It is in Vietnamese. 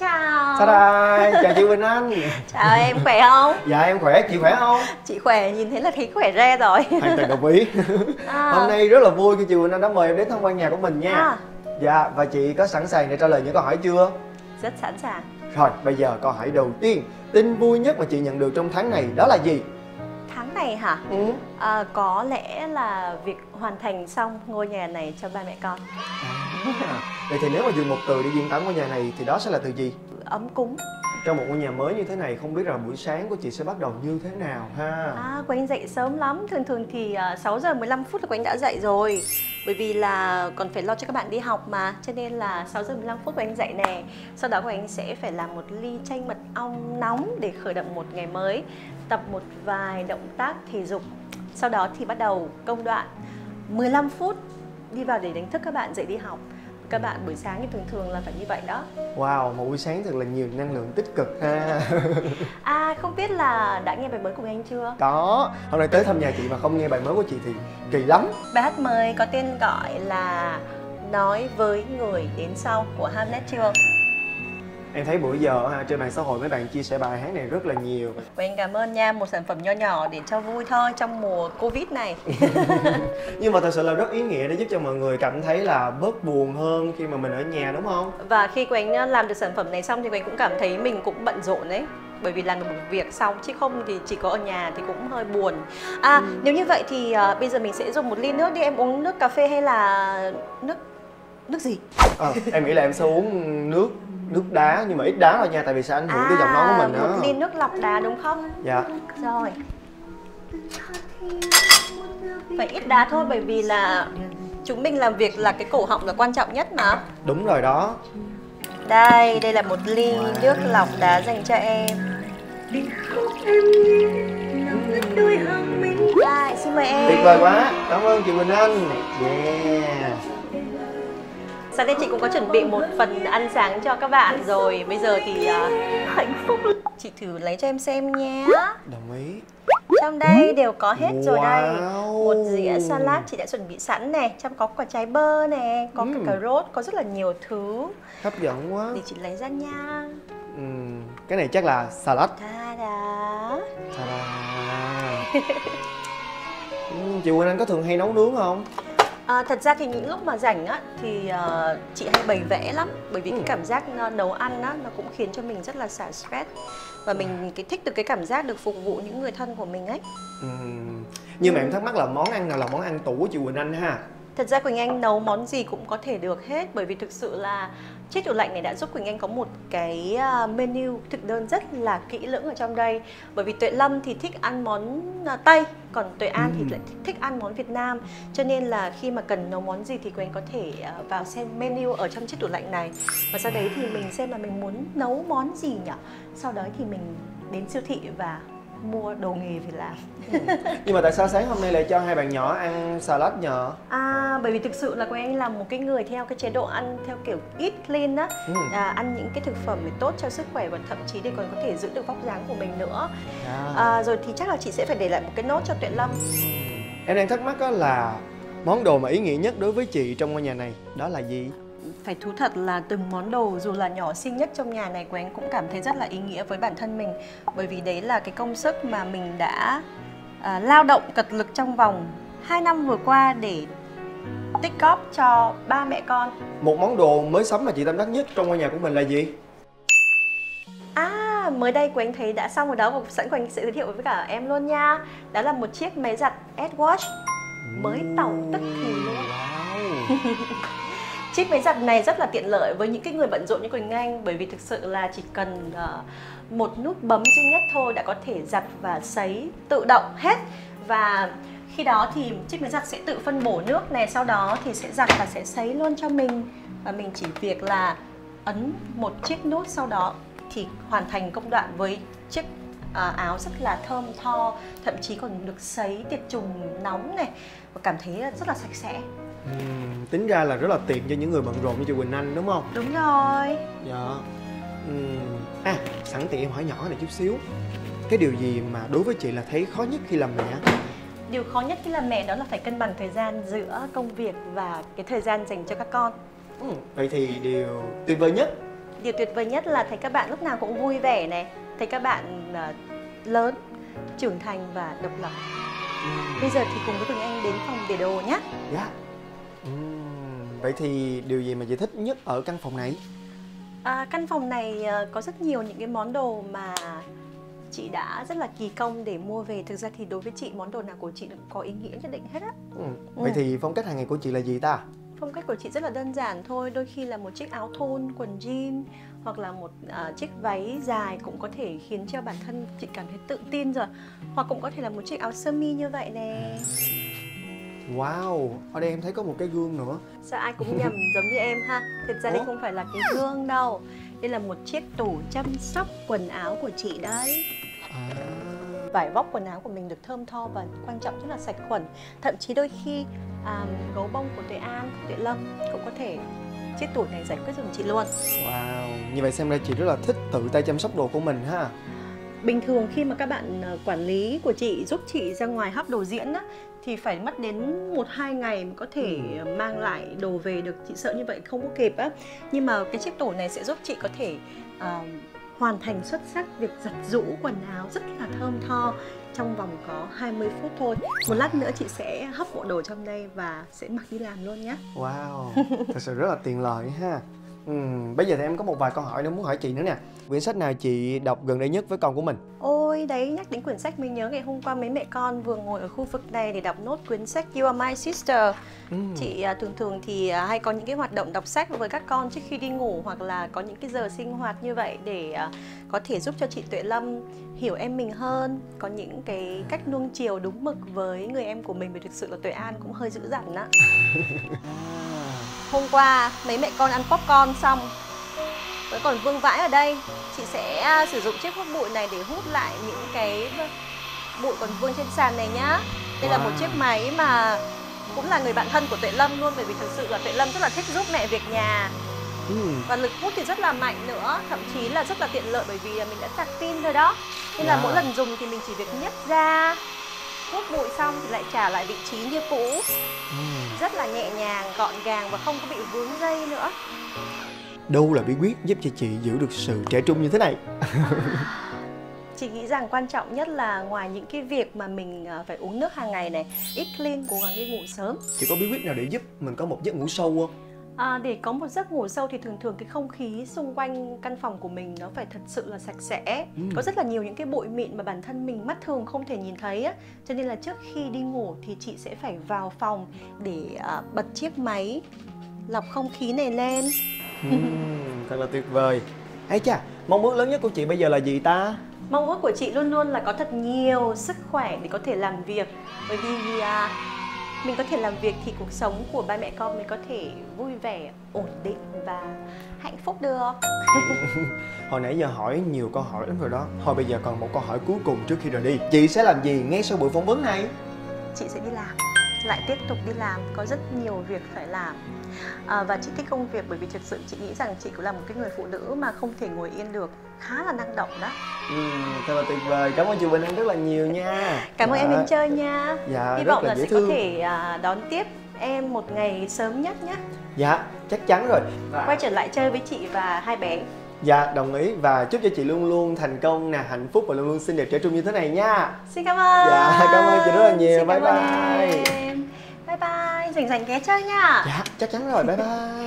chào Ta-da, chào chị Quỳnh Anh Chào em khỏe không? Dạ em khỏe, chị khỏe không? Chị khỏe, nhìn thấy là thấy khỏe re rồi Hoàn toàn đồng ý à. Hôm nay rất là vui khi chị Quỳnh Anh đã mời em đến tham quan nhà của mình nha à. Dạ, và chị có sẵn sàng để trả lời những câu hỏi chưa? Rất sẵn sàng Rồi, bây giờ câu hỏi đầu tiên Tin vui nhất mà chị nhận được trong tháng này đó là gì? Tháng này hả? Ừ. À, có lẽ là việc hoàn thành xong ngôi nhà này cho ba mẹ con À, vậy thì nếu mà dùng một từ để diễn tả ngôi nhà này thì đó sẽ là từ gì? Ấm cúng trong một ngôi nhà mới như thế này không biết là buổi sáng của chị sẽ bắt đầu như thế nào ha? À, Quỳnh dậy sớm lắm, thường thường thì à, uh, 6 giờ 15 phút là Quỳnh đã dậy rồi. Bởi vì là còn phải lo cho các bạn đi học mà Cho nên là 6 giờ 15 phút của anh dậy nè. Sau đó của anh sẽ phải làm một ly chanh mật ong nóng để khởi động một ngày mới. Tập một vài động tác thể dục. Sau đó thì bắt đầu công đoạn. 15 phút đi vào để đánh thức các bạn dậy đi học các bạn buổi sáng thì thường thường là phải như vậy đó Wow, một buổi sáng thật là nhiều năng lượng tích cực ha À không biết là đã nghe bài mới của anh chưa? Có, hôm nay tới thăm nhà chị mà không nghe bài mới của chị thì kỳ lắm Bài hát mới có tên gọi là Nói với người đến sau của Hamlet chưa? Em thấy bữa giờ ha, trên mạng xã hội mấy bạn chia sẻ bài hát này rất là nhiều. Anh cảm ơn nha, một sản phẩm nho nhỏ để cho vui thôi trong mùa Covid này. Nhưng mà thật sự là rất ý nghĩa để giúp cho mọi người cảm thấy là bớt buồn hơn khi mà mình ở nhà đúng không? Và khi Quỳnh làm được sản phẩm này xong thì Quỳnh cũng cảm thấy mình cũng bận rộn đấy. Bởi vì làm được một việc xong chứ không thì chỉ có ở nhà thì cũng hơi buồn. À ừ. nếu như vậy thì uh, bây giờ mình sẽ dùng một ly nước đi. Em uống nước cà phê hay là nước nước gì? À, em nghĩ là em sẽ uống nước nước đá nhưng mà ít đá thôi nha tại vì sẽ ảnh hưởng à, tới giọng nói của mình đó một ly nước lọc đá đúng không? Dạ. Rồi. Phải ít đá thôi bởi vì là chúng mình làm việc là cái cổ họng là quan trọng nhất mà. Đúng rồi đó. Đây đây là một ly wow. nước lọc đá dành cho em. Đây xin mời em. Tuyệt vời quá. Cảm ơn chị Quỳnh Anh. Yeah sáng nay chị cũng có chuẩn bị một phần ăn sáng cho các bạn rồi. Bây giờ thì uh, hạnh phúc chị thử lấy cho em xem nhé. Đồng ý. Trong đây đều có hết wow. rồi đây. Một dĩa salad chị đã chuẩn bị sẵn này. Trong có quả trái bơ này có cả cà rốt có rất là nhiều thứ. Hấp dẫn quá. Để chị lấy ra nha. Ừ, cái này chắc là salad. Ta-da. Ta-da. ừ, chị Quỳnh Anh có thường hay nấu nướng không À, thật ra thì những lúc mà rảnh á thì uh, chị hay bày vẽ lắm bởi vì ừ. cái cảm giác uh, nấu ăn á nó cũng khiến cho mình rất là xả stress và mình cái thích được cái cảm giác được phục vụ những người thân của mình ấy. Ừ. Nhưng mà em thắc mắc là món ăn nào là món ăn tủ của chị Quỳnh Anh ha? Thật ra Quỳnh Anh nấu món gì cũng có thể được hết bởi vì thực sự là chiếc tủ lạnh này đã giúp Quỳnh Anh có một cái à, menu thực đơn rất là kỹ lưỡng ở trong đây. Bởi vì Tuệ Lâm thì thích ăn món à, Tây còn Tuệ An thì lại thích ăn món Việt Nam. Cho nên là khi mà cần nấu món gì thì Quỳnh Anh có thể à, vào xem menu ở trong chiếc tủ lạnh này. Và sau đấy thì mình xem là mình muốn nấu món gì nhỉ? Sau đó thì mình đến siêu thị và mua đồ nghề về làm ừ. nhưng mà tại sao sáng hôm nay lại cho hai bạn nhỏ ăn salad nhờ à bởi vì thực sự là của anh là một cái người theo cái chế độ ăn theo kiểu eat clean á ừ. à, ăn những cái thực phẩm để tốt cho sức khỏe và thậm chí để còn có thể giữ được vóc dáng của mình nữa à. À, rồi thì chắc là chị sẽ phải để lại một cái nốt cho tuệ lâm em đang thắc mắc là món đồ mà ý nghĩa nhất đối với chị trong ngôi nhà này đó là gì phải thú thật là từng món đồ dù là nhỏ xinh nhất trong nhà này của anh cũng cảm thấy rất là ý nghĩa với bản thân mình. Bởi vì đấy là cái công sức mà mình đã à, lao động cật lực trong vòng 2 năm vừa qua để tích góp cho ba mẹ con. Một món đồ mới sắm mà chị tâm đắc nhất trong ngôi nhà của mình là gì? À, mới đây của anh thấy đã xong rồi đó và sẵn anh sẽ giới thiệu với cả em luôn nha. Đó là một chiếc máy giặt Edwatch mới tẩu tức thì luôn. Wow. chiếc máy giặt này rất là tiện lợi với những cái người bận rộn như Quỳnh Anh bởi vì thực sự là chỉ cần uh, một nút bấm duy nhất thôi đã có thể giặt và sấy tự động hết. Và khi đó thì chiếc máy giặt sẽ tự phân bổ nước này sau đó thì sẽ giặt và sẽ sấy luôn cho mình. Và mình chỉ việc là ấn một chiếc nút sau đó thì hoàn thành công đoạn với chiếc ờ, áo rất là thơm tho thậm chí còn được sấy tiệt trùng nóng này. Và cảm thấy rất là sạch sẽ tính ra là rất là tiện cho những người bận rộn như chị Quỳnh Anh đúng không? Đúng rồi. Dạ. Uhm. à sẵn tiện em hỏi nhỏ này chút xíu. Cái điều gì mà đối với chị là thấy khó nhất khi làm mẹ? Điều khó nhất khi làm mẹ đó là phải cân bằng thời gian giữa công việc và cái thời gian dành cho các con. Ừ, vậy thì điều tuyệt vời nhất? Điều tuyệt vời nhất là thấy các bạn lúc nào cũng vui vẻ này thấy các bạn uh, lớn trưởng thành và độc lập. Ừm. bây giờ thì cùng với Quỳnh Anh đến phòng để đồ nhé Dạ Ừm, Vậy thì điều gì mà chị thích nhất ở căn phòng này? à, căn phòng này ờ, có rất nhiều những cái món đồ mà chị đã rất là kỳ công để mua về thực ra thì đối với chị món đồ nào của chị cũng có ý nghĩa nhất định hết á Ừm, Vậy Ừ. thì phong cách hàng ngày của chị là gì ta? phong cách của chị rất là đơn giản thôi đôi khi là một chiếc áo thun quần jean hoặc là một à, chiếc váy dài cũng có thể khiến cho bản thân chị cảm thấy tự tin rồi hoặc cũng có thể là một chiếc áo sơ mi như vậy nè Wow, ở đây em thấy có một cái gương nữa. Sao ai cũng nhầm giống như em ha? Thực ra đây Ủa? không phải là cái gương đâu. Đây là một chiếc tủ chăm sóc quần áo của chị đấy. À, vải vóc quần áo của mình được thơm tho và quan trọng rất là sạch khuẩn. Thậm chí đôi khi à, gấu bông của tuệ an tuệ lâm cũng có thể chiếc tủ này giải quyết giùm chị luôn. Wow, như vậy xem ra chị rất là thích tự tay chăm sóc đồ của mình ha bình thường khi mà các bạn ờ, quản lý của chị giúp chị ra ngoài hấp đồ diễn á thì phải mất đến một hai ngày mới có thể mang lại đồ về được. Chị sợ như vậy không có kịp á. Nhưng mà cái chiếc tủ này sẽ giúp chị có thể ờ, hoàn thành xuất sắc việc giặt giũ quần áo rất là thơm tho trong vòng có 20 phút thôi. Một lát nữa chị sẽ hấp bộ đồ trong đây và sẽ mặc đi làm luôn nhé Wow, thật sự rất là tiện lợi ha Ừm, Bây giờ thì em có một vài câu hỏi nữa muốn hỏi chị nữa nè. Quyển sách nào chị đọc gần đây nhất với con của mình? Ôi đấy nhắc đến quyển sách mình nhớ ngày hôm qua mấy mẹ con vừa ngồi ở khu vực này để đọc nốt quyển sách You Are My Sister. Ừm, Chị à, thường thường thì à, hay có những cái hoạt động đọc sách với các con trước khi đi ngủ hoặc là có những cái giờ sinh hoạt như vậy để à, có thể giúp cho chị Tuệ Lâm hiểu em mình hơn. Có những cái cách nuông chiều đúng mực với người em của mình vì thực sự là Tuệ An cũng hơi dữ dằn á Hôm qua mấy mẹ con ăn popcorn xong vẫn còn vương vãi ở đây. Chị sẽ à, sử dụng chiếc hút bụi này để hút lại những cái bụi còn vương trên sàn này nhá. Đây là một Wow. chiếc máy mà cũng là người bạn thân của Tuệ Lâm luôn Bởi vì thực sự là Tuệ Lâm rất là thích giúp mẹ việc nhà. Ừm, Và lực hút thì rất là mạnh nữa Thậm chí là rất là tiện lợi bởi vì là mình đã sạc pin rồi đó. Nên là Wow. mỗi lần dùng thì mình chỉ việc nhấc ra Hút bụi xong thì lại trả lại vị trí như cũ ừm. Rất là nhẹ nhàng, gọn gàng và không có bị vướng dây nữa Đâu là bí quyết giúp cho chị giữ được sự trẻ trung như thế này? Chị nghĩ rằng quan trọng nhất là ngoài những cái việc mà mình à, phải uống nước hàng ngày này, ít clean, cố gắng đi ngủ sớm. Chị có bí quyết nào để giúp mình có một giấc ngủ sâu không? À, để có một giấc ngủ sâu thì thường thường cái không khí xung quanh căn phòng của mình nó phải thật sự là sạch sẽ. Ừ. Có rất là nhiều những cái bụi mịn mà bản thân mình mắt thường không thể nhìn thấy á. Cho nên là trước khi đi ngủ thì chị sẽ phải vào phòng để à, bật chiếc máy lọc không khí này lên. Ừm, thật là tuyệt vời ấy chà, mong ước lớn nhất của chị bây giờ là gì ta? Mong ước của chị luôn luôn là có thật nhiều sức khỏe để có thể làm việc Bởi vì à, mình có thể làm việc thì cuộc sống của ba mẹ con mình có thể vui vẻ, ổn định và hạnh phúc được. Hồi nãy giờ hỏi nhiều câu hỏi lắm rồi đó. Thôi bây giờ còn một câu hỏi cuối cùng trước khi rời đi. Chị sẽ làm gì ngay sau buổi phỏng vấn này? Chị sẽ đi làm, lại tiếp tục đi làm, có rất nhiều việc phải làm. À, Và chị thích công việc bởi vì thực sự chị nghĩ rằng chị cũng là một cái người phụ nữ mà không thể ngồi yên được Khá là năng động đó. Ừm, thật là tuyệt vời, cảm ơn chị Bình Anh rất là nhiều nha. Cảm ơn Dạ. em đến chơi nha. Dạ, Hy vọng là là dễ sẽ thương. có thể à, đón tiếp em một ngày sớm nhất nhé Dạ, chắc chắn rồi. Và- Quay trở lại chơi với chị và hai bé. Dạ, đồng ý. Và chúc cho chị luôn luôn thành công nè, hạnh phúc và luôn luôn xinh đẹp trẻ trung như thế này nha. Xin cảm ơn. Dạ, cảm ơn chị rất là nhiều. Xin Bye bye. em mình dành ghé chơi nha. Dạ, chắc chắn rồi, bye bye.